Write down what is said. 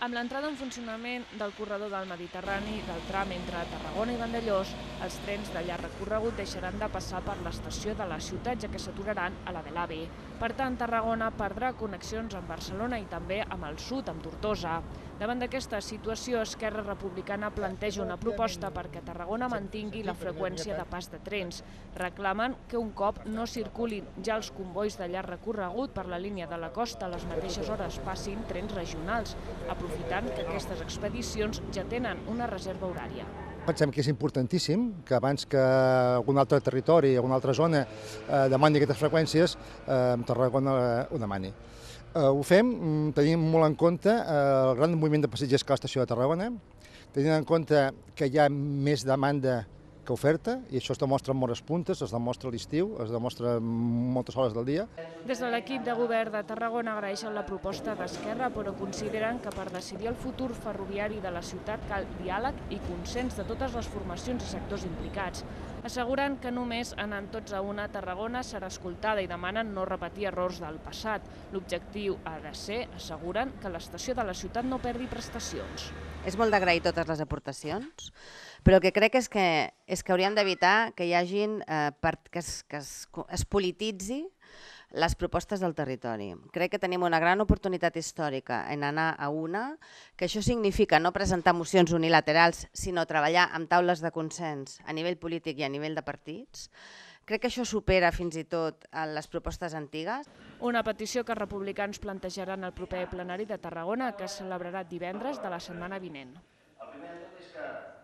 Amb l'entrada en funcionament del corredor del Mediterrani del tram entre Tarragona i Vandellós, els trens de llarg recorregut deixaran de passar per l'estació de la ciutat, ja que s'aturaran a la de l'AVE. Per tant, Tarragona perdrà connexions amb Barcelona i també amb el sud, amb Tortosa. Davant d'aquesta situació, Esquerra Republicana planteja una proposta perquè Tarragona mantingui la freqüència de pas de trens. Reclamen que un cop no circulin ja els convois de llarg recorregut per la línia de la costa a les mateixes hores passin trens regionals, aprofitant que aquestes expedicions ja tenen una reserva horària. Pensem que és importantíssim que abans que algun altre territori, alguna altra zona eh, demani aquestes freqüències, eh, Tarragona ho demani. Eh, ho fem mm, tenint molt en compte eh, el gran moviment de passatgers que a l'estació de Tarragona, tenint en compte que hi ha més demanda que oferta, i això es demostra en moltes puntes, es demostra a l'estiu, es demostra en moltes hores del dia. Des de l'equip de govern de Tarragona agraeixen la proposta d'Esquerra, però consideren que per decidir el futur ferroviari de la ciutat cal diàleg i consens de totes les formacions i sectors implicats. Asseguren que només anant tots a una Tarragona serà escoltada i demanen no repetir errors del passat. L'objectiu ha de ser, asseguren, que l'estació de la ciutat no perdi prestacions. És molt d'agrair totes les aportacions, però el que crec és que, és que hauríem d'evitar que hi hagin, eh, per, que, es, que es, es polititzi les propostes del territori. Crec que tenim una gran oportunitat històrica en anar a una, que això significa no presentar mocions unilaterals, sinó treballar amb taules de consens a nivell polític i a nivell de partits. Crec que això supera fins i tot a les propostes antigues. Una petició que els republicans plantejaran al proper plenari de Tarragona, que es celebrarà divendres de la setmana vinent. El primer de tot és que